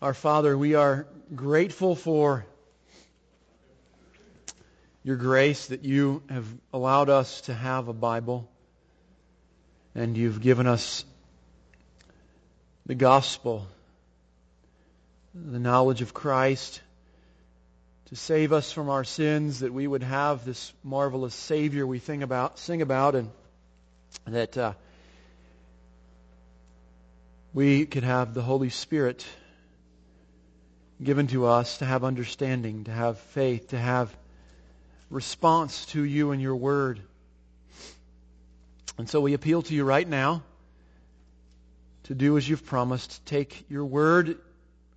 Our Father, we are grateful for your grace that you have allowed us to have a Bible and you've given us the gospel, the knowledge of Christ to save us from our sins, that we would have this marvelous Savior we sing about, sing about and that uh, we could have the Holy Spirit given to us to have understanding, to have faith, to have response to you and your word. And so we appeal to you right now to do as you've promised. Take your word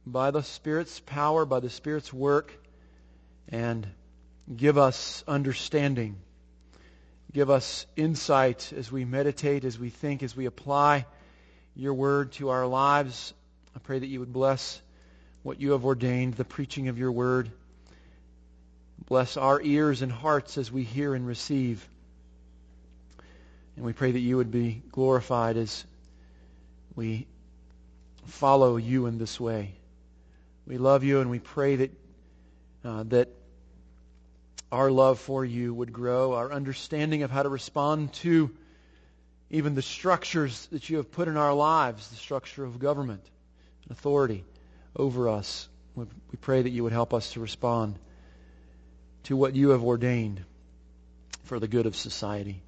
by the Spirit's power, by the Spirit's work, and give us understanding. Give us insight as we meditate, as we think, as we apply your word to our lives. I pray that you would bless what you have ordained, the preaching of your word. Bless our ears and hearts as we hear and receive. And we pray that you would be glorified as we follow you in this way. We love you and we pray that, uh, that our love for you would grow, our understanding of how to respond to even the structures that you have put in our lives, the structure of government and authority over us. We pray that you would help us to respond to what you have ordained for the good of society.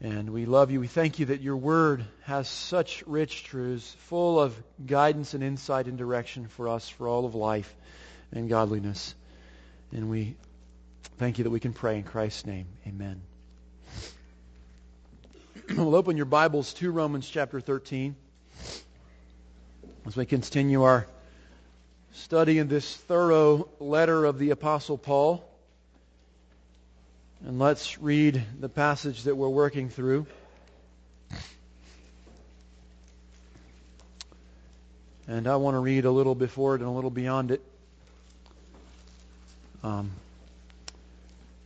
And we love you. We thank you that your word has such rich truths, full of guidance and insight and direction for us for all of life and godliness. And we thank you that we can pray in Christ's name. Amen. we'll open your Bibles to Romans chapter 13 as we continue our study in this thorough letter of the Apostle Paul. And let's read the passage that we're working through. And I want to read a little before it and a little beyond it. Um,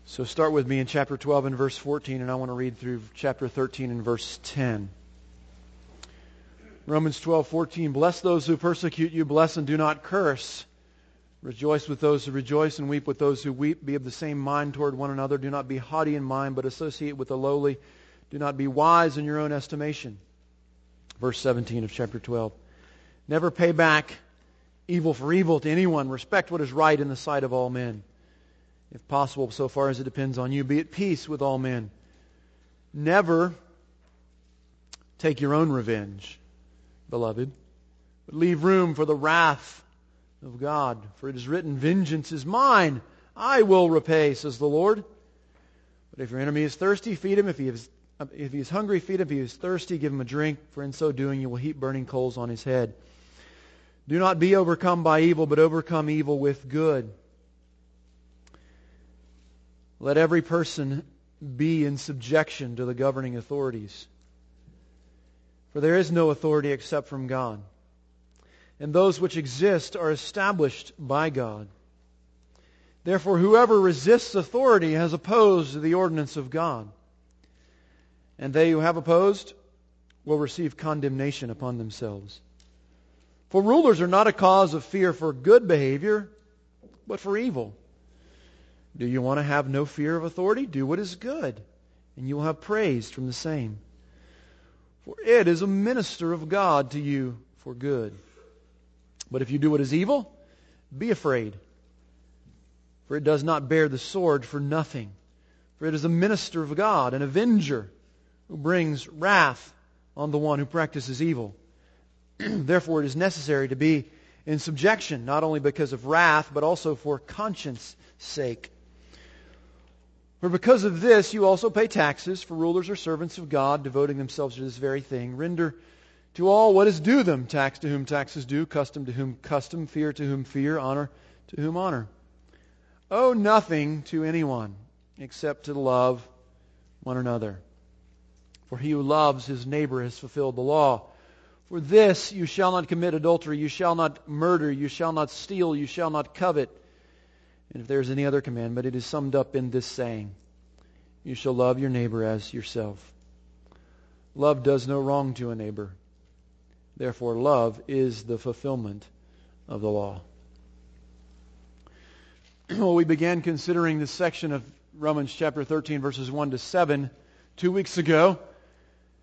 so start with me in chapter 12 and verse 14, and I want to read through chapter 13 and verse 10. Romans 12:14 Bless those who persecute you, bless and do not curse. Rejoice with those who rejoice and weep with those who weep. Be of the same mind toward one another. Do not be haughty in mind, but associate with the lowly. Do not be wise in your own estimation. Verse 17 of chapter 12. Never pay back evil for evil to anyone. Respect what is right in the sight of all men if possible, so far as it depends on you. Be at peace with all men. Never take your own revenge, beloved, but leave room for the wrath of God. For it is written, Vengeance is mine. I will repay, says the Lord. But if your enemy is thirsty, feed him. If he is, if he is hungry, feed him. If he is thirsty, give him a drink. For in so doing, you will heap burning coals on his head. Do not be overcome by evil, but overcome evil with good. Let every person be in subjection to the governing authorities. For there is no authority except from God. And those which exist are established by God. Therefore, whoever resists authority has opposed the ordinance of God. And they who have opposed will receive condemnation upon themselves. For rulers are not a cause of fear for good behavior, but for evil. Do you want to have no fear of authority? Do what is good, and you will have praise from the same. For it is a minister of God to you for good. But if you do what is evil, be afraid. For it does not bear the sword for nothing. For it is a minister of God, an avenger, who brings wrath on the one who practices evil. Therefore, it is necessary to be in subjection, not only because of wrath, but also for conscience sake. For because of this you also pay taxes, for rulers are servants of God, devoting themselves to this very thing. Render to all what is due them tax to whom tax is due, custom to whom custom, fear to whom fear, honor to whom honor. Owe nothing to anyone except to love one another. For he who loves his neighbor has fulfilled the law. For this you shall not commit adultery, you shall not murder, you shall not steal, you shall not covet. And if there is any other commandment, it is summed up in this saying You shall love your neighbor as yourself. Love does no wrong to a neighbor. Therefore, love is the fulfillment of the law. well, we began considering this section of Romans chapter 13, verses 1 to 7, two weeks ago.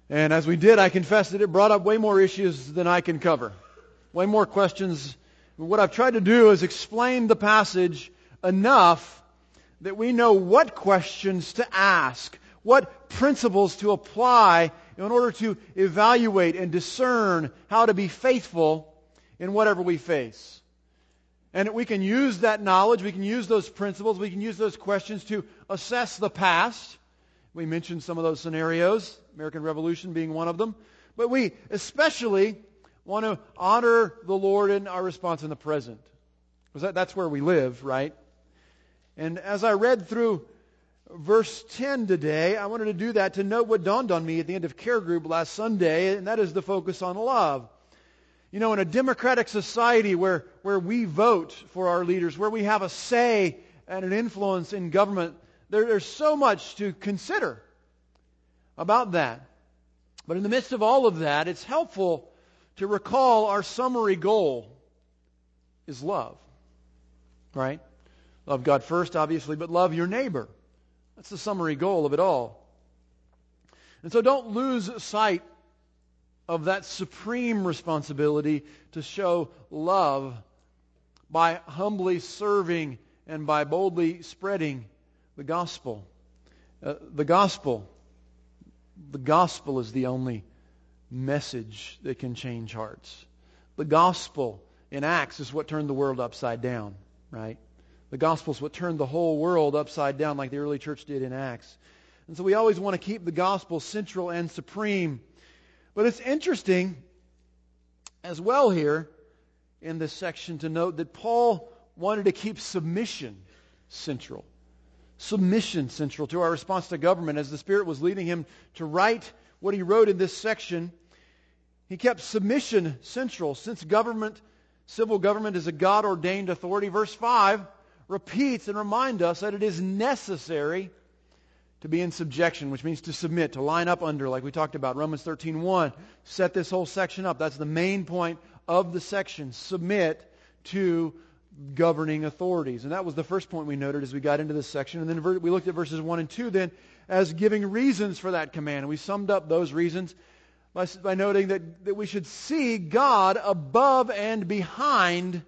And as we did, I confess that it brought up way more issues than I can cover. Way more questions. What I've tried to do is explain the passage enough that we know what questions to ask, what principles to apply in order to evaluate and discern how to be faithful in whatever we face. And we can use that knowledge, we can use those principles, we can use those questions to assess the past. We mentioned some of those scenarios, American Revolution being one of them. But we especially want to honor the Lord in our response in the present. Because that, that's where we live, right? And as I read through verse 10 today, I wanted to do that to note what dawned on me at the end of care group last Sunday, and that is the focus on love. You know, in a democratic society where, where we vote for our leaders, where we have a say and an influence in government, there, there's so much to consider about that. But in the midst of all of that, it's helpful to recall our summary goal is love. Right? Love God first, obviously, but love your neighbor. That's the summary goal of it all. And so don't lose sight of that supreme responsibility to show love by humbly serving and by boldly spreading the gospel. Uh, the gospel. The gospel is the only message that can change hearts. The gospel in Acts is what turned the world upside down, right? The gospel's what turned the whole world upside down like the early church did in Acts. And so we always want to keep the gospel central and supreme. But it's interesting as well here in this section to note that Paul wanted to keep submission central. Submission central to our response to government. As the Spirit was leading him to write what he wrote in this section, he kept submission central. Since government, civil government is a God ordained authority, verse 5 repeats and reminds us that it is necessary to be in subjection, which means to submit, to line up under, like we talked about. Romans 13.1 set this whole section up. That's the main point of the section. Submit to governing authorities. And that was the first point we noted as we got into this section. And then we looked at verses 1 and 2 then as giving reasons for that command. And we summed up those reasons by, by noting that, that we should see God above and behind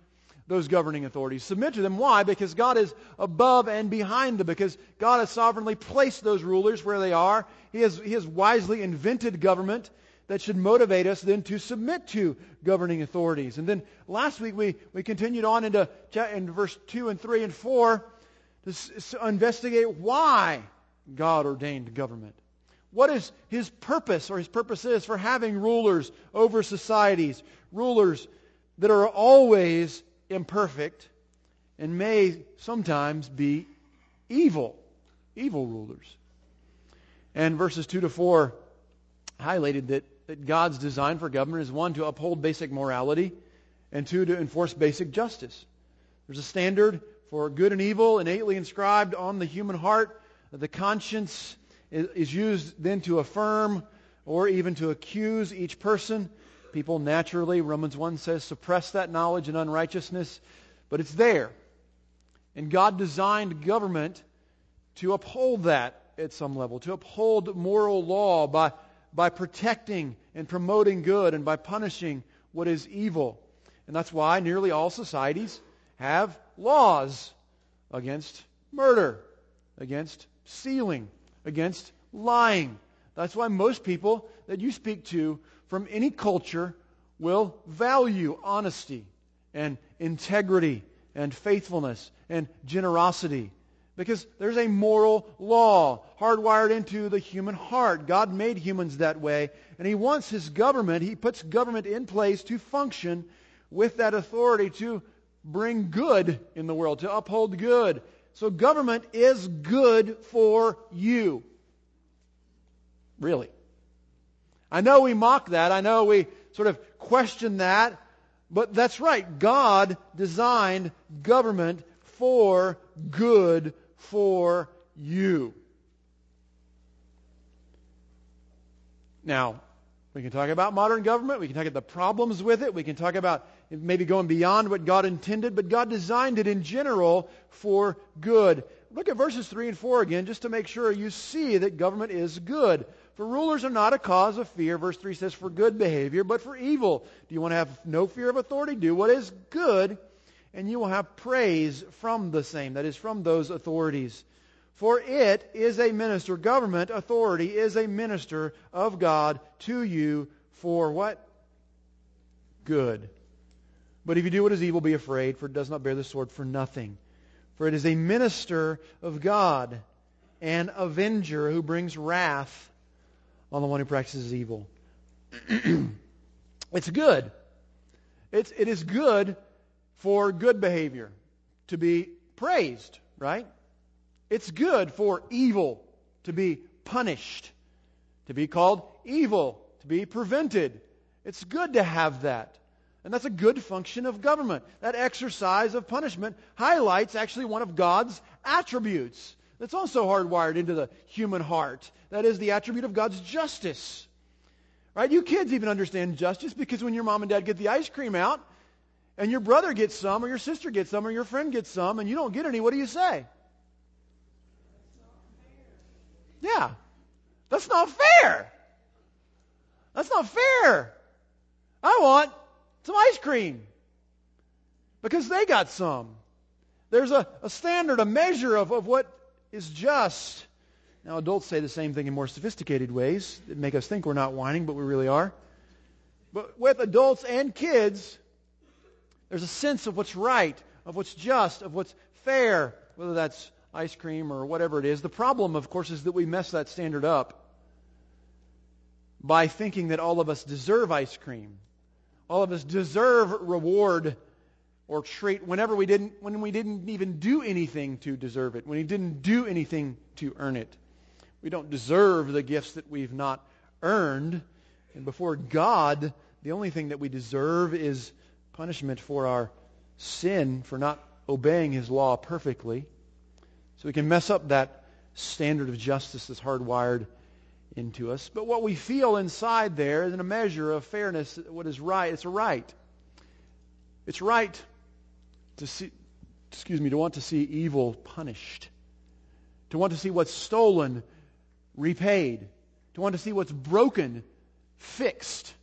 those governing authorities. Submit to them. Why? Because God is above and behind them. Because God has sovereignly placed those rulers where they are. He has, he has wisely invented government that should motivate us then to submit to governing authorities. And then last week we, we continued on into in verse 2 and 3 and 4 to s- investigate why God ordained government. What is his purpose or his purpose is for having rulers over societies, rulers that are always imperfect and may sometimes be evil, evil rulers. And verses 2 to 4 highlighted that, that God's design for government is one, to uphold basic morality, and two, to enforce basic justice. There's a standard for good and evil innately inscribed on the human heart. The conscience is used then to affirm or even to accuse each person. People naturally, Romans 1 says, suppress that knowledge and unrighteousness, but it's there. And God designed government to uphold that at some level, to uphold moral law by, by protecting and promoting good and by punishing what is evil. And that's why nearly all societies have laws against murder, against stealing, against lying. That's why most people that you speak to from any culture will value honesty and integrity and faithfulness and generosity. Because there's a moral law hardwired into the human heart. God made humans that way, and He wants His government, He puts government in place to function with that authority to bring good in the world, to uphold good. So government is good for you. Really. I know we mock that. I know we sort of question that. But that's right. God designed government for good for you. Now, we can talk about modern government. We can talk about the problems with it. We can talk about maybe going beyond what God intended, but God designed it in general for good. Look at verses 3 and 4 again, just to make sure you see that government is good. For rulers are not a cause of fear, verse 3 says, for good behavior, but for evil. Do you want to have no fear of authority? Do what is good, and you will have praise from the same, that is, from those authorities. For it is a minister, government authority is a minister of God to you for what? Good. But if you do what is evil, be afraid, for it does not bear the sword for nothing. For it is a minister of God, an avenger who brings wrath on the one who practices evil. it's good. It's, it is good for good behavior to be praised, right? It's good for evil to be punished, to be called evil, to be prevented. It's good to have that. And that's a good function of government. That exercise of punishment highlights actually one of God's attributes that's also hardwired into the human heart. That is the attribute of God's justice. Right? You kids even understand justice because when your mom and dad get the ice cream out and your brother gets some or your sister gets some or your friend gets some and you don't get any, what do you say? Yeah. That's not fair. That's not fair. I want some ice cream because they got some. There's a, a standard, a measure of, of what is just. Now, adults say the same thing in more sophisticated ways that make us think we're not whining, but we really are. But with adults and kids, there's a sense of what's right, of what's just, of what's fair, whether that's ice cream or whatever it is. The problem, of course, is that we mess that standard up by thinking that all of us deserve ice cream. All of us deserve reward or treat whenever we didn't when we didn't even do anything to deserve it, when we didn't do anything to earn it. We don't deserve the gifts that we've not earned. And before God, the only thing that we deserve is punishment for our sin for not obeying his law perfectly. So we can mess up that standard of justice that's hardwired into us. But what we feel inside there is in a measure of fairness, what is right. It's right. It's right to see, excuse me, to want to see evil punished, to want to see what's stolen repaid, to want to see what's broken fixed,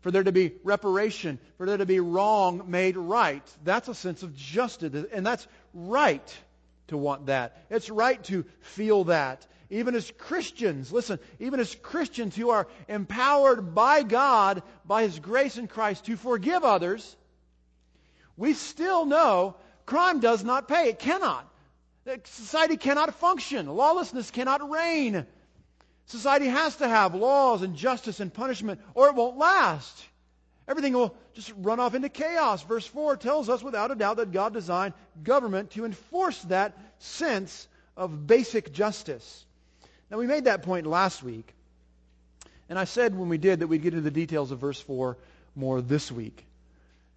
for there to be reparation, for there to be wrong made right. That's a sense of justice, and that's right to want that. It's right to feel that. Even as Christians, listen, even as Christians who are empowered by God, by His grace in Christ to forgive others, we still know crime does not pay. It cannot. Society cannot function. Lawlessness cannot reign. Society has to have laws and justice and punishment, or it won't last. Everything will just run off into chaos. Verse 4 tells us without a doubt that God designed government to enforce that sense of basic justice. Now, we made that point last week. And I said when we did that we'd get into the details of verse 4 more this week.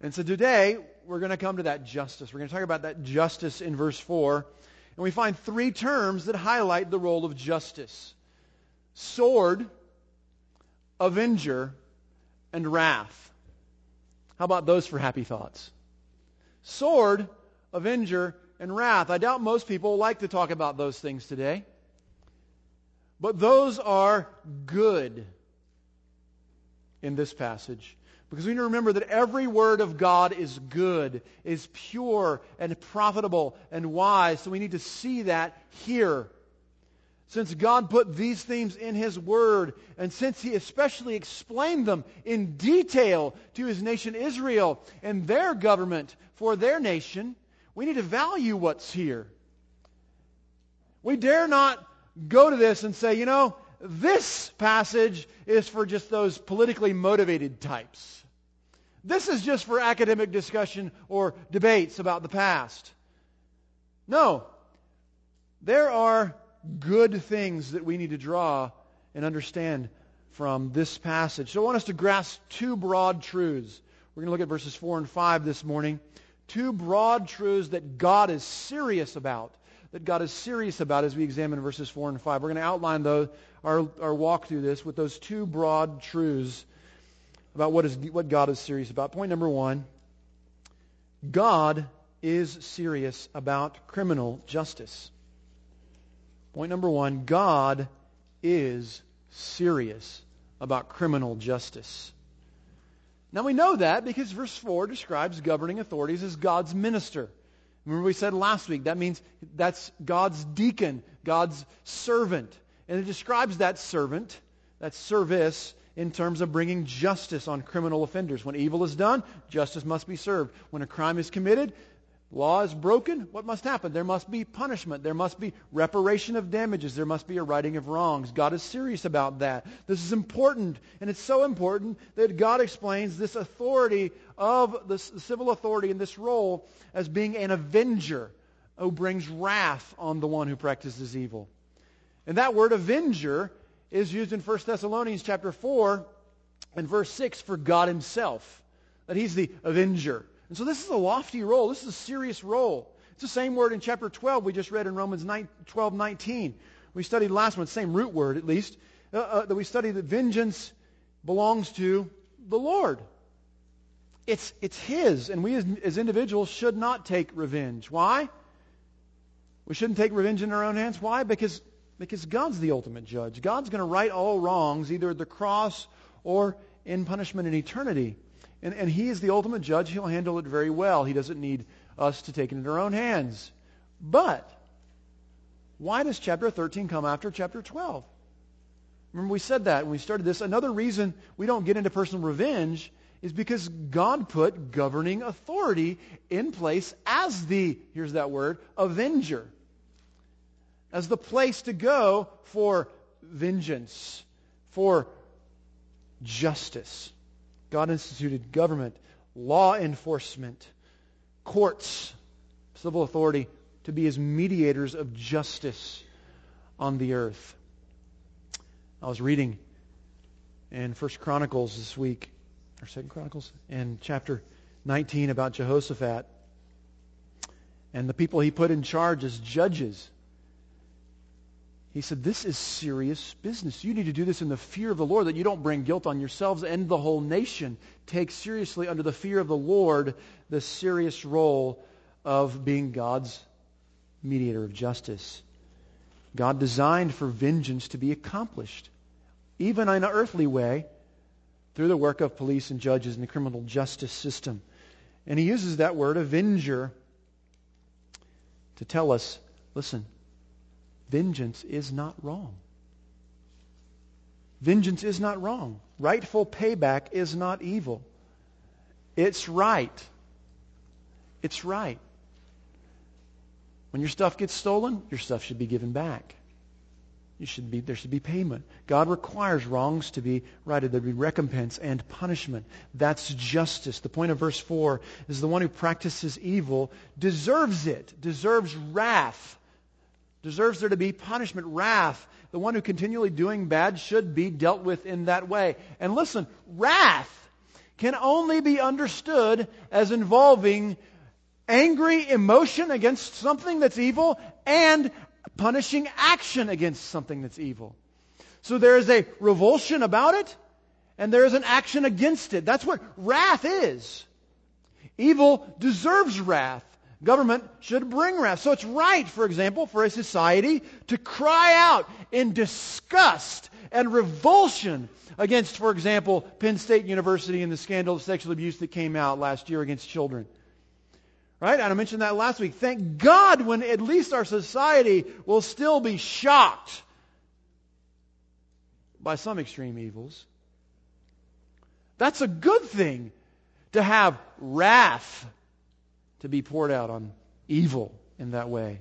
And so today, we're going to come to that justice. We're going to talk about that justice in verse 4. And we find three terms that highlight the role of justice sword, avenger, and wrath. How about those for happy thoughts? Sword, avenger, and wrath. I doubt most people like to talk about those things today. But those are good in this passage. Because we need to remember that every word of God is good, is pure, and profitable, and wise. So we need to see that here. Since God put these themes in His Word, and since He especially explained them in detail to His nation Israel and their government for their nation, we need to value what's here. We dare not go to this and say, you know, this passage is for just those politically motivated types. This is just for academic discussion or debates about the past. No. There are good things that we need to draw and understand from this passage. So I want us to grasp two broad truths. We're going to look at verses 4 and 5 this morning. Two broad truths that God is serious about. That God is serious about as we examine verses 4 and 5. We're going to outline our, our walk through this with those two broad truths. about what, is, what God is serious about. Point number one God is serious about criminal justice. Point number one God is serious about criminal justice. Now we know that because verse 4 describes governing authorities as God's minister. Remember we said last week that means that's God's deacon, God's servant. And it describes that servant, that service, in terms of bringing justice on criminal offenders. When evil is done, justice must be served. When a crime is committed, law is broken, what must happen? There must be punishment. There must be reparation of damages. There must be a righting of wrongs. God is serious about that. This is important, and it's so important that God explains this authority of the civil authority in this role as being an avenger who brings wrath on the one who practices evil. And that word avenger is used in 1 Thessalonians chapter 4 and verse 6 for God himself. That he's the avenger. And so this is a lofty role. This is a serious role. It's the same word in chapter 12 we just read in Romans 9, 12, 19. We studied last one, same root word at least, uh, uh, that we studied that vengeance belongs to the Lord. It's, it's His, and we as, as individuals should not take revenge. Why? We shouldn't take revenge in our own hands. Why? Because because God's the ultimate judge. God's going to right all wrongs, either at the cross or in punishment in eternity. And, and He is the ultimate judge. He'll handle it very well. He doesn't need us to take it into our own hands. But why does chapter 13 come after chapter 12? Remember, we said that when we started this. Another reason we don't get into personal revenge is because God put governing authority in place as the, here's that word, avenger as the place to go for vengeance, for justice. God instituted government, law enforcement, courts, civil authority to be as mediators of justice on the earth. I was reading in First Chronicles this week, or Second Chronicles, in chapter 19 about Jehoshaphat and the people he put in charge as judges he said, This is serious business. You need to do this in the fear of the Lord, that you don't bring guilt on yourselves and the whole nation. Take seriously, under the fear of the Lord, the serious role of being God's mediator of justice. God designed for vengeance to be accomplished, even in an earthly way, through the work of police and judges in the criminal justice system. And he uses that word, avenger, to tell us listen, vengeance is not wrong. Vengeance is not wrong. Rightful payback is not evil. It's right. It's right. When your stuff gets stolen, your stuff should be given back. You should be, there should be payment. God requires wrongs to be righted. There be recompense and punishment. That's justice. The point of verse 4 is the one who practices evil deserves it, deserves wrath deserves there to be punishment, wrath. The one who continually doing bad should be dealt with in that way. And listen, wrath can only be understood as involving angry emotion against something that's evil and punishing action against something that's evil. So there is a revulsion about it and there is an action against it. That's what wrath is. Evil deserves wrath government should bring wrath. So it's right, for example, for a society to cry out in disgust and revulsion against, for example, Penn State University and the scandal of sexual abuse that came out last year against children. Right? And I mentioned that last week. Thank God when at least our society will still be shocked by some extreme evils. That's a good thing to have wrath to be poured out on evil in that way.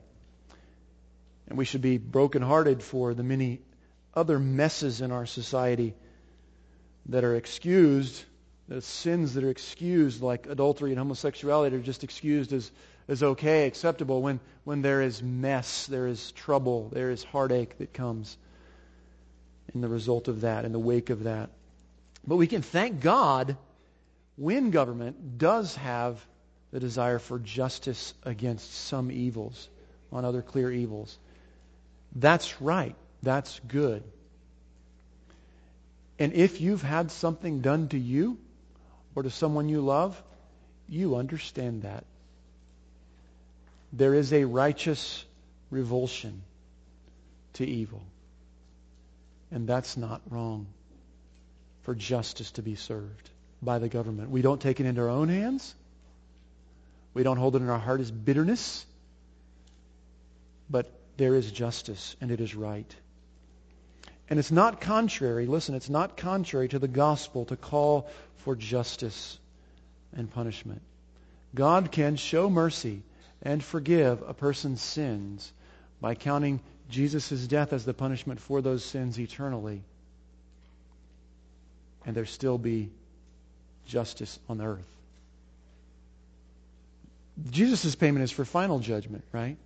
And we should be brokenhearted for the many other messes in our society that are excused, the sins that are excused, like adultery and homosexuality, that are just excused as, as okay, acceptable, when, when there is mess, there is trouble, there is heartache that comes in the result of that, in the wake of that. But we can thank God when government does have the desire for justice against some evils, on other clear evils. That's right. That's good. And if you've had something done to you or to someone you love, you understand that. There is a righteous revulsion to evil. And that's not wrong for justice to be served by the government. We don't take it into our own hands. We don't hold it in our heart as bitterness. But there is justice, and it is right. And it's not contrary, listen, it's not contrary to the gospel to call for justice and punishment. God can show mercy and forgive a person's sins by counting Jesus' death as the punishment for those sins eternally. And there still be justice on earth. Jesus' payment is for final judgment, right?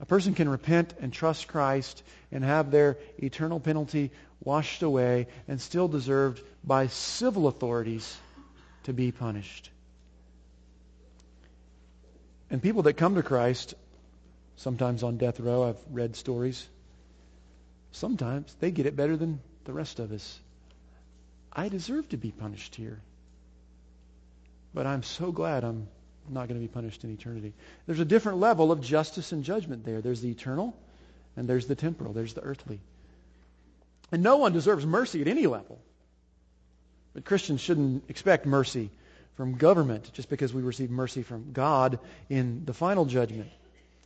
A person can repent and trust Christ and have their eternal penalty washed away and still deserved by civil authorities to be punished. And people that come to Christ, sometimes on death row, I've read stories, sometimes they get it better than the rest of us. I deserve to be punished here. But I'm so glad I'm not going to be punished in eternity. There's a different level of justice and judgment there. There's the eternal, and there's the temporal. There's the earthly. And no one deserves mercy at any level. But Christians shouldn't expect mercy from government just because we receive mercy from God in the final judgment.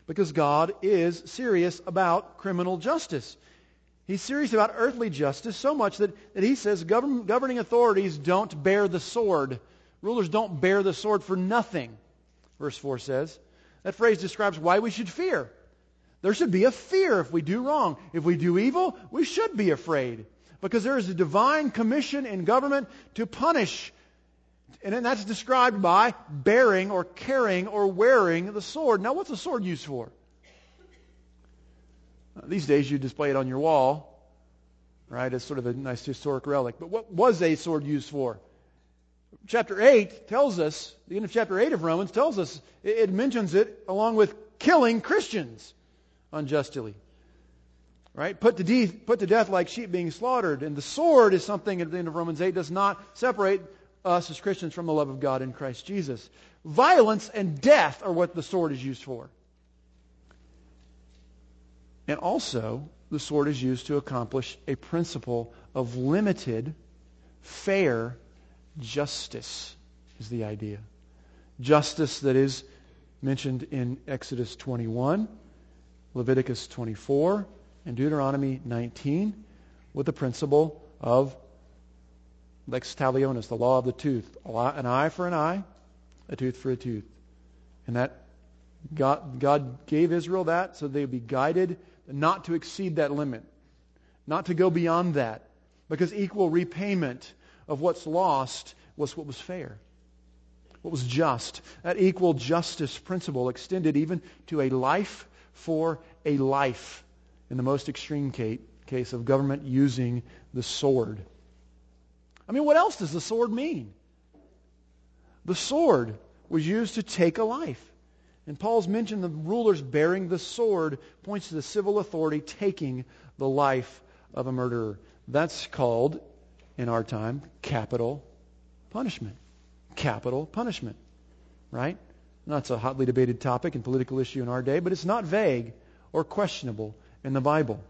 Because God is serious about criminal justice. He's serious about earthly justice so much that, that he says govern, governing authorities don't bear the sword. Rulers don't bear the sword for nothing verse 4 says. That phrase describes why we should fear. There should be a fear if we do wrong. If we do evil, we should be afraid. Because there is a divine commission in government to punish. And that's described by bearing or carrying or wearing the sword. Now, what's a sword used for? Uh, these days you display it on your wall, right, as sort of a nice historic relic. But what was a sword used for? Chapter 8 tells us, the end of chapter 8 of Romans tells us, it, mentions it along with killing Christians unjustly. Right? Put to, death, put to death like sheep being slaughtered. And the sword is something at the end of Romans 8 does not separate us as Christians from the love of God in Christ Jesus. Violence and death are what the sword is used for. And also, the sword is used to accomplish a principle of limited, fair justice is the idea. Justice that is mentioned in Exodus 21, Leviticus 24, and Deuteronomy 19 with the principle of lex talionis, the law of the tooth. An eye for an eye, a tooth for a tooth. And that God, God gave Israel that so they would be guided not to exceed that limit, not to go beyond that, because equal repayment of what's lost was what was fair, what was just. That equal justice principle extended even to a life for a life in the most extreme case of government using the sword. I mean, what else does the sword mean? The sword was used to take a life. And Paul's mentioned the rulers bearing the sword points to the civil authority taking the life of a murderer. That's called, in our time, capital punishment. Capital punishment. Right? That's a hotly debated topic and political issue in our day, but it's not vague or questionable in the Bible.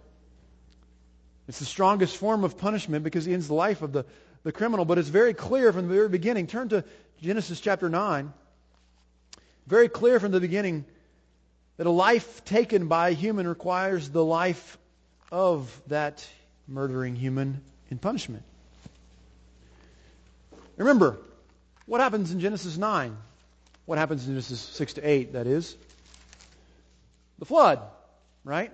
It's the strongest form of punishment because it ends the life of the, the criminal, but it's very clear from the very beginning. Turn to Genesis chapter 9. Very clear from the beginning that a life taken by a human requires the life of that murdering human in punishment. Remember, what happens in Genesis 9? What happens in Genesis 6 to 8, that is? The flood, right?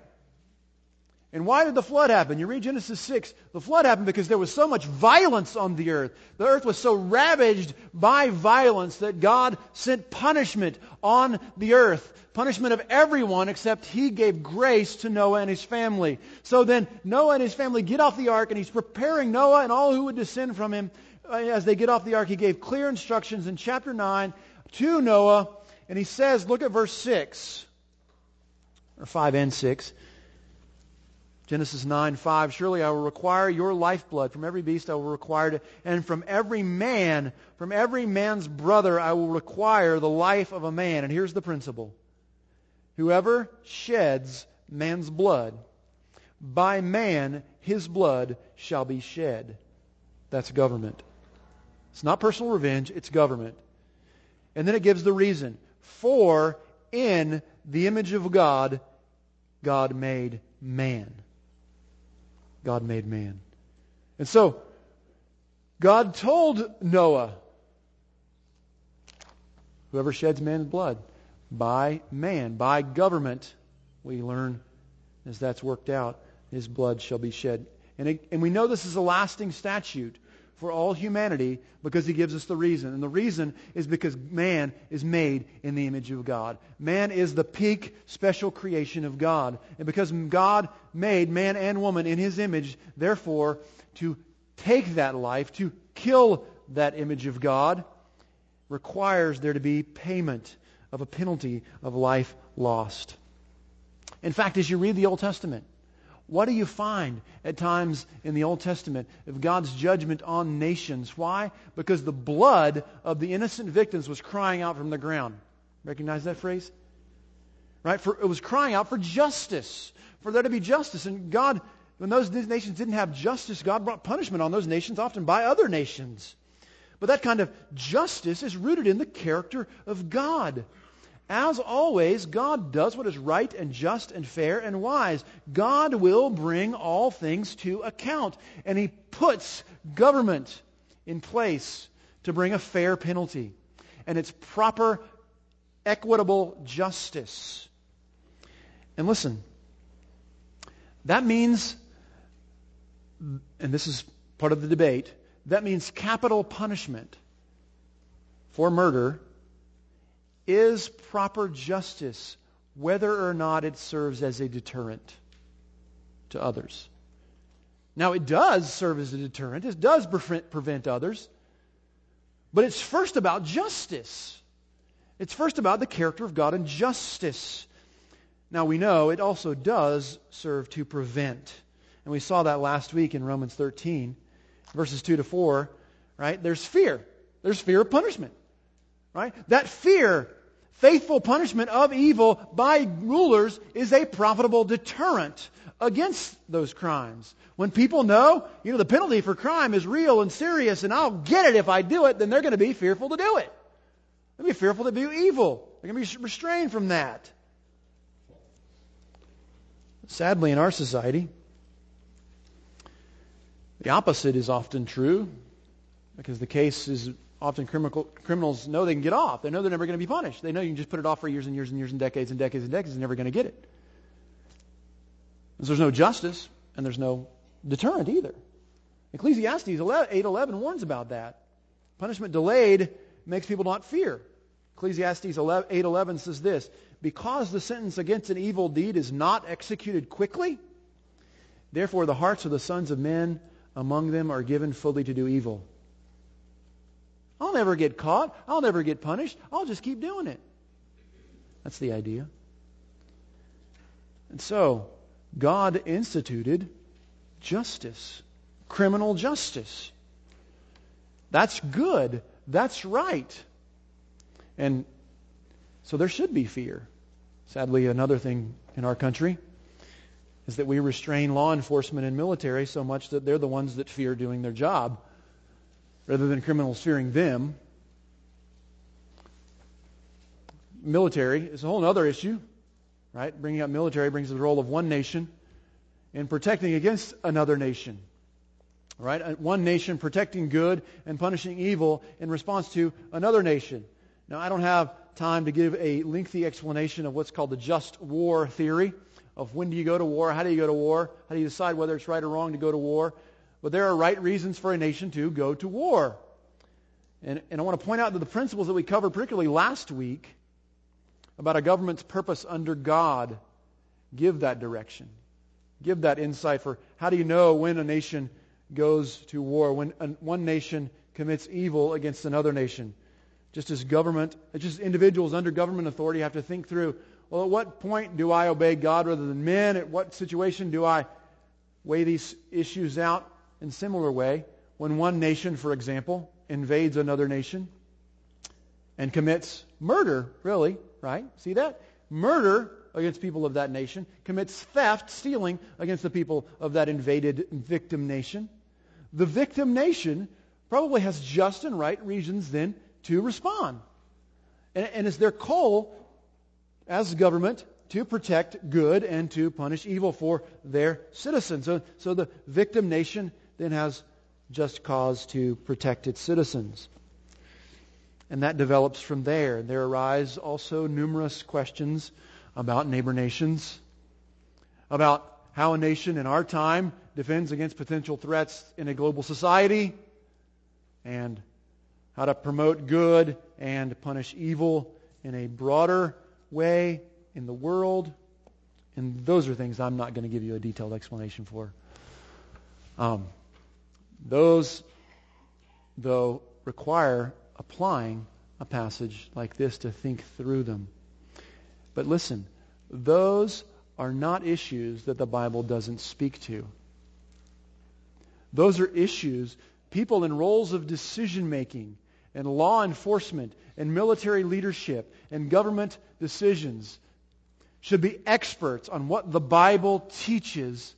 And why did the flood happen? You read Genesis 6. The flood happened because there was so much violence on the earth. The earth was so ravaged by violence that God sent punishment on the earth. Punishment of everyone except he gave grace to Noah and his family. So then Noah and his family get off the ark and he's preparing Noah and all who would descend from him Uh, as they get off the ark, he gave clear instructions in chapter 9 to Noah. And he says, look at verse 6, or 5 and 6. Genesis 9, 5, Surely I will require your lifeblood. From every beast I will require it. And from every man, from every man's brother, I will require the life of a man. And here's the principle. Whoever sheds man's blood, by man his blood shall be shed. That's government. It's not personal revenge, it's government. And then it gives the reason. For in the image of God, God made man. God made man. And so, God told Noah, whoever sheds man's blood, by man, by government, we learn as that's worked out, his blood shall be shed. And, it, and we know this is a lasting statute for all humanity because he gives us the reason. And the reason is because man is made in the image of God. Man is the peak special creation of God. And because God made man and woman in his image, therefore, to take that life, to kill that image of God, requires there to be payment of a penalty of life lost. In fact, as you read the Old Testament, what do you find at times in the Old Testament of God's judgment on nations? Why? Because the blood of the innocent victims was crying out from the ground. Recognize that phrase? Right? For, it was crying out for justice, for there to be justice. And God, when those nations didn't have justice, God brought punishment on those nations, often by other nations. But that kind of justice is rooted in the character of God. As always, God does what is right and just and fair and wise. God will bring all things to account. And He puts government in place to bring a fair penalty. And it's proper, equitable justice. And listen, that means, and this is part of the debate, that means capital punishment for murder is proper justice whether or not it serves as a deterrent to others. Now, it does serve as a deterrent. It does prevent others. But it's first about justice. It's first about the character of God and justice. Now, we know it also does serve to prevent. And we saw that last week in Romans 13, verses 2 to 4, right? There's fear. There's fear of punishment, right? That fear Faithful punishment of evil by rulers is a profitable deterrent against those crimes. When people know, you know, the penalty for crime is real and serious and I'll get it if I do it, then they're going to be fearful to do it. They'll be fearful to do evil. They're going to be restrained from that. Sadly, in our society, the opposite is often true because the case is often criminal, criminals know they can get off. They know they're never going to be punished. They know you can just put it off for years and years and years and decades and decades and decades and never going to get it. Because there's no justice and there's no deterrent either. Ecclesiastes 8.11 warns about that. Punishment delayed makes people not fear. Ecclesiastes 8.11 says this, Because the sentence against an evil deed is not executed quickly, therefore the hearts of the sons of men among them are given fully to do evil. I'll never get caught. I'll never get punished. I'll just keep doing it. That's the idea. And so, God instituted justice, criminal justice. That's good. That's right. And so there should be fear. Sadly, another thing in our country is that we restrain law enforcement and military so much that they're the ones that fear doing their job rather than criminals fearing them. Military is a whole other issue, right? Bringing up military brings the role of one nation in protecting against another nation. Right? Uh, one nation protecting good and punishing evil in response to another nation. Now, I don't have time to give a lengthy explanation of what's called the just war theory of when do you go to war, how do you go to war, how do you decide whether it's right or wrong to go to war. But there are right reasons for a nation to go to war. And, and I want to point out that the principles that we covered, particularly last week, about a government's purpose under God, give that direction. Give that insight for how do you know when a nation goes to war, when one nation commits evil against another nation. Just as government, just individuals under government authority have to think through, well, at what point do I obey God rather than men? At what situation do I weigh these issues out in similar way. When one nation, for example, invades another nation and commits murder, really, right? See that? Murder against people of that nation, commits theft, stealing against the people of that invaded victim nation. The victim nation probably has just and right reasons then to respond. And, and it's their call as government to protect good and to punish evil for their citizens. So, so the victim nation then has just cause to protect its citizens. And that develops from there. And there arise also numerous questions about neighbor nations, about how a nation in our time defends against potential threats in a global society, and how to promote good and punish evil in a broader way in the world. And those are things I'm not going to give you a detailed explanation for. Um, those, though, require applying a passage like this to think through them. But listen, those are not issues that the Bible doesn't speak to. Those are issues people in roles of decision making and law enforcement and military leadership and government decisions should be experts on what the Bible teaches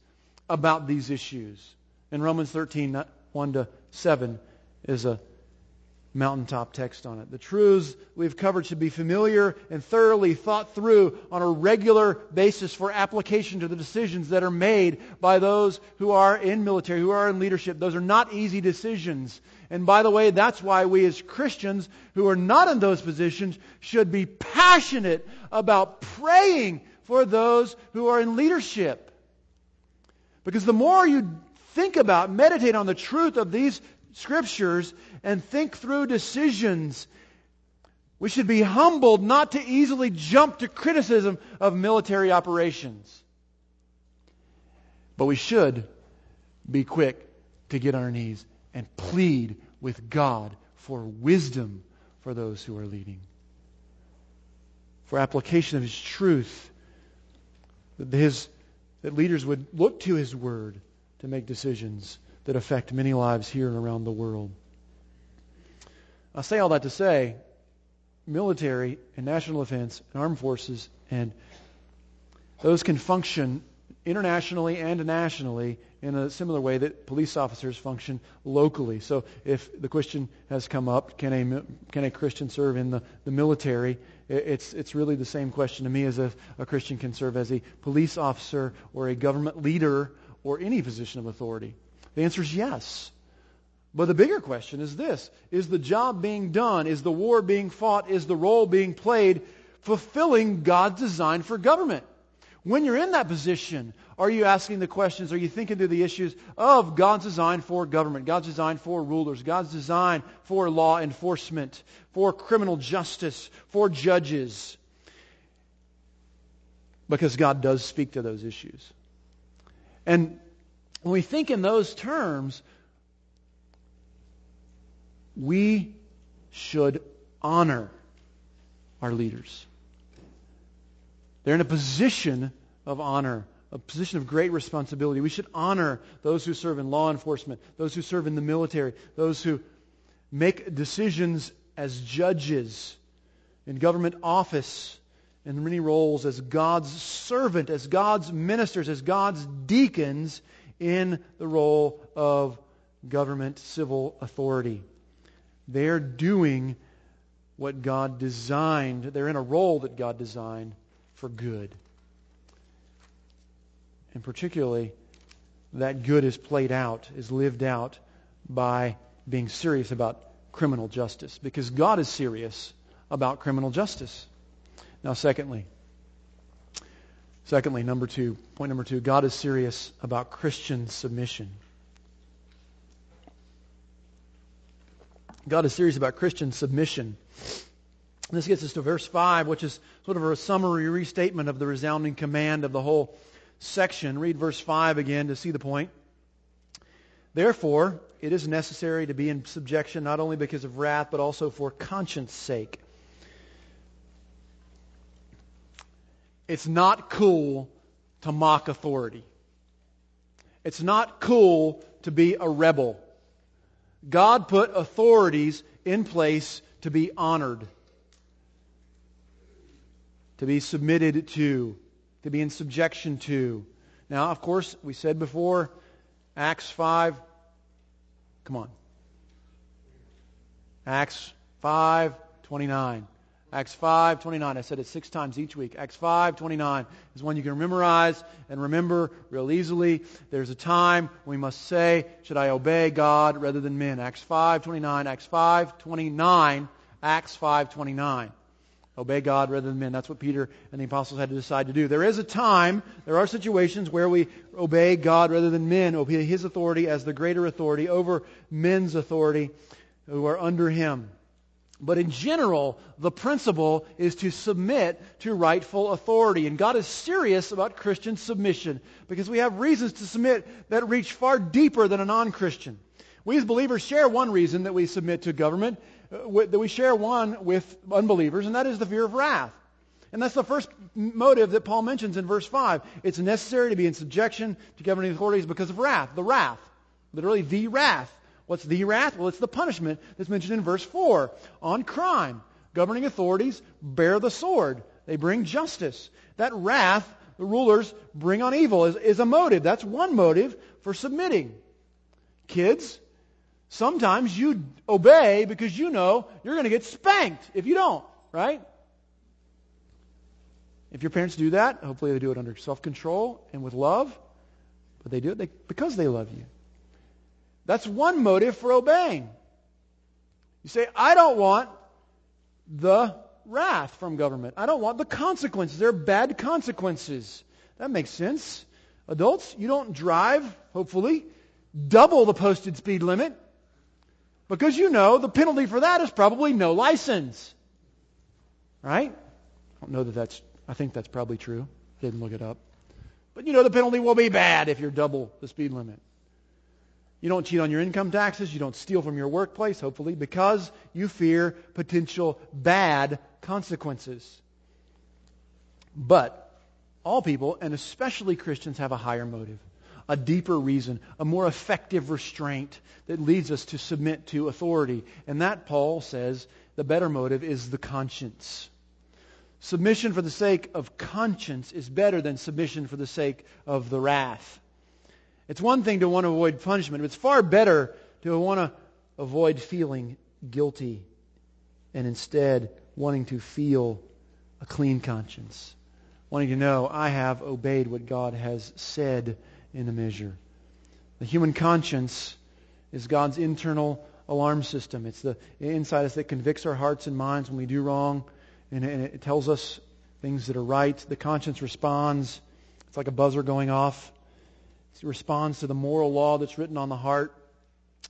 about these issues. In Romans 13, 1 to 7 is a mountaintop text on it. The truths we've covered should be familiar and thoroughly thought through on a regular basis for application to the decisions that are made by those who are in military, who are in leadership. Those are not easy decisions. And by the way, that's why we as Christians who are not in those positions should be passionate about praying for those who are in leadership. Because the more you think about, meditate on the truth of these scriptures and think through decisions. We should be humbled not to easily jump to criticism of military operations. But we should be quick to get on our knees and plead with God for wisdom for those who are leading. For application of His truth, that, his, that leaders would look to His Word to make decisions that affect many lives here and around the world. I say all that to say military and national defense and armed forces and those can function internationally and nationally in a similar way that police officers function locally. So if the question has come up, can a, can a Christian serve in the, the military? It's, it's really the same question to me as a, a Christian can serve as a police officer or a government leader or any position of authority. The answer is yes. But the bigger question is this Is the job being done? Is the war being fought? Is the role being played fulfilling God's design for government? When you're in that position, are you asking the questions? Are you thinking through the issues of God's design for government, God's design for rulers, God's design for law enforcement, for criminal justice, for judges? Because God does speak to those issues. And when we think in those terms, we should honor our leaders. They're in a position of honor, a position of great responsibility. We should honor those who serve in law enforcement, those who serve in the military, those who make decisions as judges in government office, in many roles as God's servant, as God's ministers, as God's deacons in the role of government civil authority. They're doing what God designed. They're in a role that God designed for good. And particularly, that good is played out, is lived out by being serious about criminal justice. Because God is serious about criminal justice. Now, secondly, secondly, number two, point number two, God is serious about Christian submission. God is serious about Christian submission. And this gets us to verse 5, which is sort of a summary restatement of the resounding command of the whole section. Read verse 5 again to see the point. Therefore, it is necessary to be in subjection not only because of wrath, but also for conscience sake. It's not cool to mock authority. It's not cool to be a rebel. God put authorities in place to be honored, to be submitted to, to be in subjection to. Now, of course, we said before, Acts 5. Come on. Acts 5, 29. Acts 5, 29. I said it six times each week. Acts 5, 29 is one you can memorize and remember real easily. There's a time we must say, should I obey God rather than men? Acts 5, 29. Acts 5, 29. Acts 5, 29. Obey God rather than men. That's what Peter and the apostles had to decide to do. There is a time, there are situations where we obey God rather than men, obey His authority as the greater authority over men's authority who are under Him. But in general, the principle is to submit to rightful authority. And God is serious about Christian submission because we have reasons to submit that reach far deeper than a non Christian. We as believers share one reason that we submit to government, uh, that we share one with unbelievers, and that is the fear of wrath. And that's the first motive that Paul mentions in verse 5. It's necessary to be in subjection to governing authorities because of wrath, the wrath. Literally, the wrath. What's the wrath? Well, it's the punishment that's mentioned in verse 4 on crime. Governing authorities bear the sword, they bring justice. That wrath, the rulers bring on evil, is, is a motive. That's one motive for submitting. Kids, sometimes you obey because you know you're going to get spanked if you don't, right? If your parents do that, hopefully they do it under self control and with love, but they do it because they love you. That's one motive for obeying. You say, I don't want the wrath from government. I don't want the consequences. They're bad consequences. That makes sense. Adults, you don't drive, hopefully, double the posted speed limit because you know the penalty for that is probably no license. Right? I don't know that that's, I think that's probably true. Didn't look it up. But you know the penalty will be bad if you're double the speed limit. You don't cheat on your income taxes. You don't steal from your workplace, hopefully, because you fear potential bad consequences. But all people, and especially Christians, have a higher motive, a deeper reason, a more effective restraint that leads us to submit to authority. And that, Paul says, the better motive is the conscience. Submission for the sake of conscience is better than submission for the sake of the wrath. It's one thing to want to avoid punishment, but it's far better to want to avoid feeling guilty and instead wanting to feel a clean conscience. Wanting to know, I have obeyed what God has said in a measure. The human conscience is God's internal alarm system. It's the inside us that convicts our hearts and minds when we do wrong, and it tells us things that are right. The conscience responds. It's like a buzzer going off. Responds to the moral law that's written on the heart,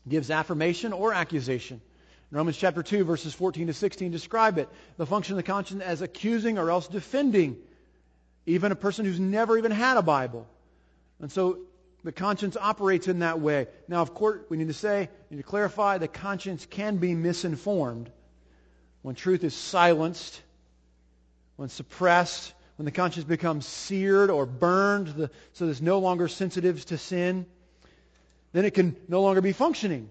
gives affirmation or accusation. In Romans chapter 2, verses 14 to 16 describe it. The function of the conscience as accusing or else defending even a person who's never even had a Bible. And so the conscience operates in that way. Now, of course, we need to say, we need to clarify, the conscience can be misinformed when truth is silenced, when suppressed, when the conscience becomes seared or burned the, so it's no longer sensitive to sin, then it can no longer be functioning.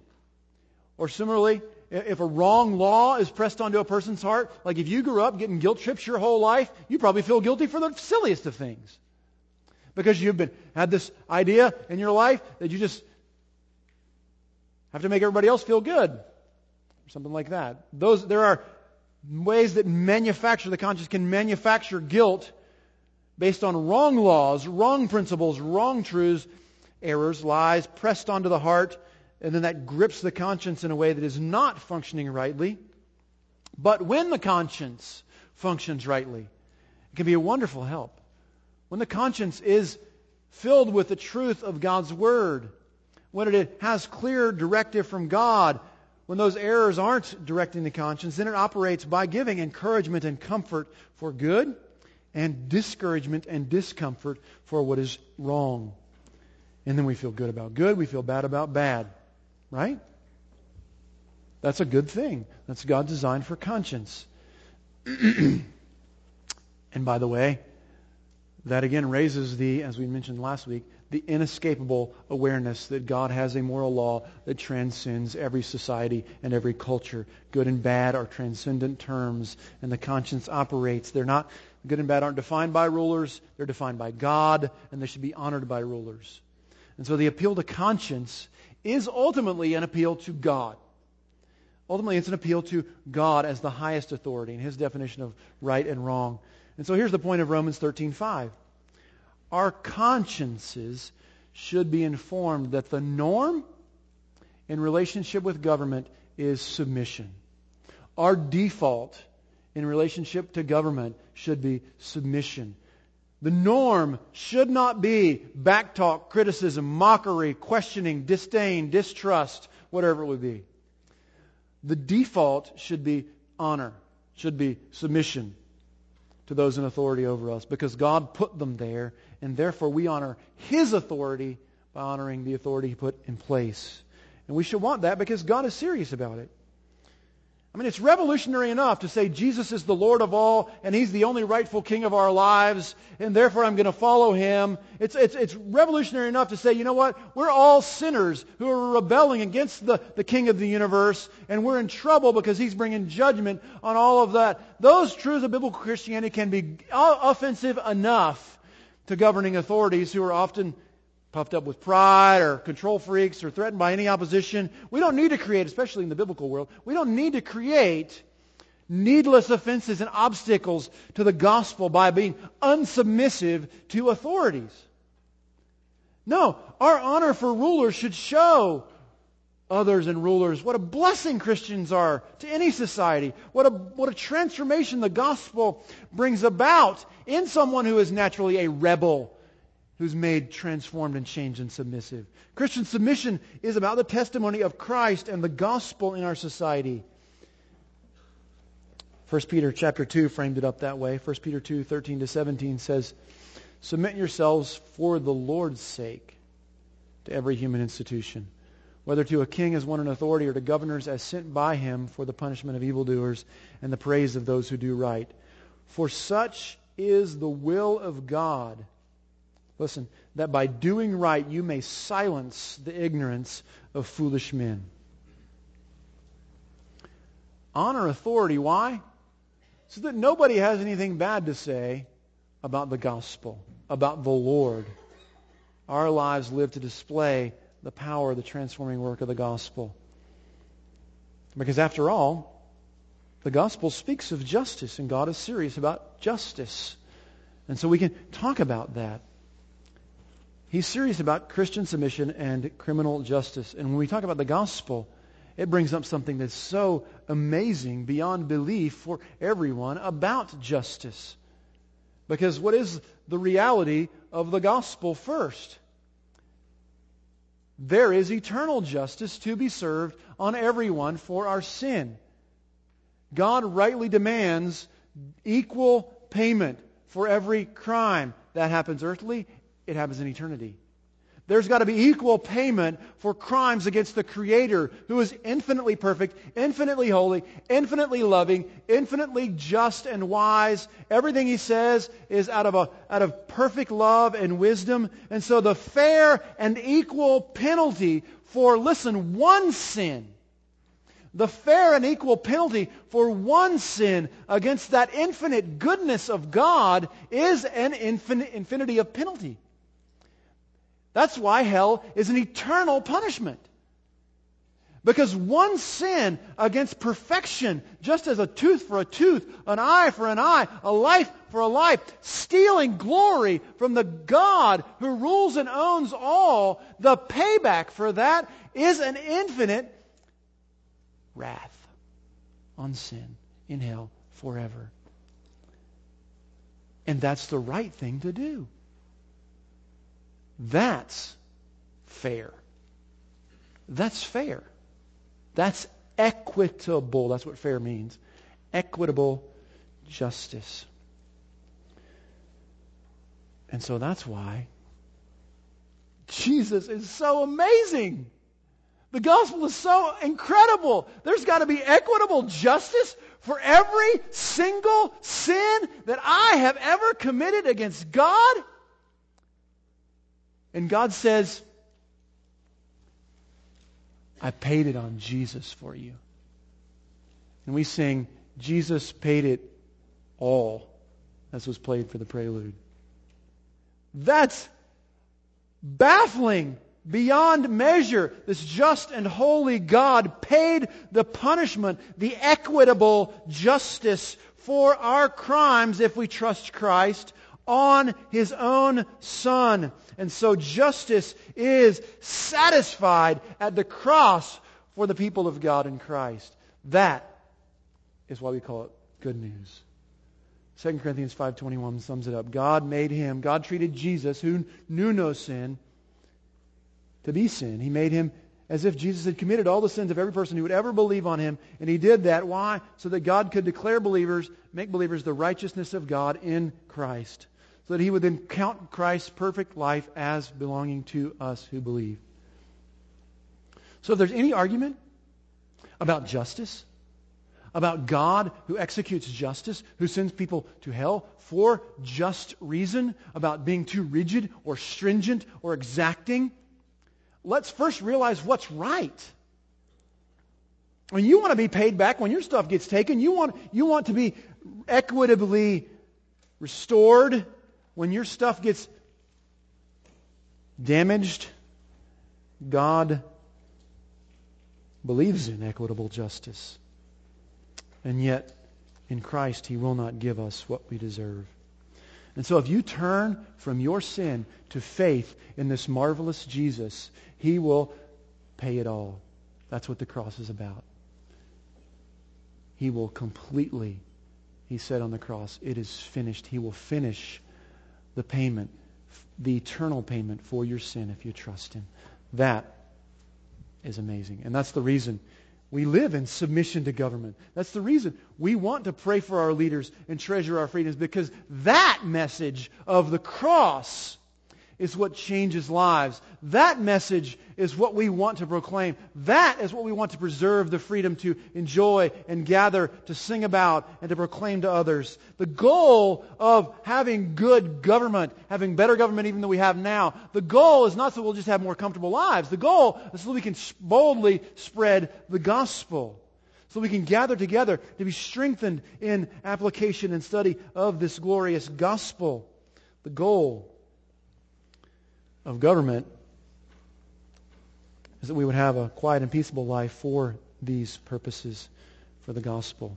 Or similarly, if a wrong law is pressed onto a person's heart, like if you grew up getting guilt trips your whole life, you probably feel guilty for the silliest of things. Because you've been had this idea in your life that you just have to make everybody else feel good. Or something like that. Those there are ways that manufacture the conscience can manufacture guilt based on wrong laws, wrong principles, wrong truths, errors, lies pressed onto the heart, and then that grips the conscience in a way that is not functioning rightly. But when the conscience functions rightly, it can be a wonderful help. When the conscience is filled with the truth of God's Word, when it has clear directive from God, when those errors aren't directing the conscience, then it operates by giving encouragement and comfort for good and discouragement and discomfort for what is wrong. And then we feel good about good, we feel bad about bad. Right? That's a good thing. That's God's design for conscience. and by the way, That again raises the, as we mentioned last week, the inescapable awareness that God has a moral law that transcends every society and every culture. Good and bad are transcendent terms, and the conscience operates. They're not, good and bad aren't defined by rulers, they're defined by God, and they should be honored by rulers. And so the appeal to conscience is ultimately an appeal to God. Ultimately, it's an appeal to God as the highest authority and his definition of right and wrong. And so here's the point of Romans 13:5 our consciences should be informed that the norm in relationship with government is submission. Our default in relationship to government should be submission. The norm should not be backtalk, criticism, mockery, questioning, disdain, distrust, whatever it would be. The default should be honor, should be submission to those in authority over us because God put them there and therefore we honor His authority by honoring the authority He put in place. And we should want that because God is serious about it. Mean, it's revolutionary enough to say Jesus is the Lord of all and He's the only rightful King of our lives, and therefore I'm going to follow Him. It's, it's, it's revolutionary enough to say, you know what? We're all sinners who are rebelling against the, the King of the universe, and we're in trouble because He's bringing judgment on all of that. Those truths of biblical Christianity can be offensive enough to governing authorities who are often puffed up with pride or control freaks or threatened by any opposition. We don't need to create, especially in the biblical world, we don't need to create needless offenses and obstacles to the gospel by being unsubmissive to authorities. No, our honor for rulers should show others and rulers what a blessing Christians are to any society, what a, what a transformation the gospel brings about in someone who is naturally a rebel, who's made transformed and changed and submissive. Christian submission is about the testimony of Christ and the gospel in our society. 1 Peter chapter 2 framed it up that way. 1 Peter 2, 13 to 17 says, Submit yourselves for the Lord's sake to every human institution whether to a king as one in authority or to governors as sent by him for the punishment of evildoers and the praise of those who do right. For such is the will of God. Listen, that by doing right you may silence the ignorance of foolish men. Honor authority. Why? So that nobody has anything bad to say about the gospel, about the Lord. Our lives live to display the power, the transforming work of the gospel. Because after all, the gospel speaks of justice, and God is serious about justice. And so we can talk about that. He's serious about Christian submission and criminal justice. And when we talk about the gospel, it brings up something that's so amazing beyond belief for everyone about justice. Because what is the reality of the gospel first? there is eternal justice to be served on everyone for our sin. God rightly demands equal payment for every crime. That happens earthly, it happens in eternity. There's got to be equal payment for crimes against the Creator who is infinitely perfect, infinitely holy, infinitely loving, infinitely just and wise. Everything He says is out of, a, out of perfect love and wisdom. And so the fair and equal penalty for, listen, one sin, the fair and equal penalty for one sin against that infinite goodness of God is an infinite, infinity of penalty. That's why hell is an eternal punishment. Because one sin against perfection, just as a tooth for a tooth, an eye for an eye, a life for a life, stealing glory from the God who rules and owns all, the payback for that is an infinite wrath on sin in hell forever. And that's the right thing to do. That's fair. That's fair. That's equitable. That's what fair means. Equitable justice. And so that's why Jesus is so amazing. The gospel is so incredible. There's got to be equitable justice for every single sin that I have ever committed against God? And God says, I paid it on Jesus for you. And we sing, Jesus paid it all. As was played for the prelude. That's baffling beyond measure. This just and holy God paid the punishment, the equitable justice for our crimes if we trust Christ on his own Son. And so justice is satisfied at the cross for the people of God in Christ. That is why we call it good news. 2 Corinthians 5.21 sums it up. God made him, God treated Jesus, who knew no sin, to be sin. He made him as if Jesus had committed all the sins of every person who would ever believe on him. And he did that. Why? So that God could declare believers, make believers the righteousness of God in Christ. So that he would then count Christ's perfect life as belonging to us who believe. So if there's any argument about justice, about God who executes justice, who sends people to hell for just reason, about being too rigid or stringent or exacting, let's first realize what's right. When you want to be paid back when your stuff gets taken, you want, you want to be equitably restored when your stuff gets damaged. God believes in equitable justice. And yet, in Christ, He will not give us what we deserve. And so if you turn from your sin to faith in this marvelous Jesus, He will pay it all. That's what the cross is about. He will completely, He said on the cross, it is finished. He will finish the payment, the eternal payment for your sin if you trust Him. That is amazing. And that's the reason we live in submission to government. That's the reason we want to pray for our leaders and treasure our freedoms because that message of the cross is what changes lives. That message is what we want to proclaim. That is what we want to preserve the freedom to enjoy and gather, to sing about, and to proclaim to others. The goal of having good government, having better government even than we have now, the goal is not so we'll just have more comfortable lives. The goal is so we can boldly spread the gospel. So we can gather together to be strengthened in application and study of this glorious gospel. The goal of government is that we would have a quiet and peaceable life for these purposes for the gospel.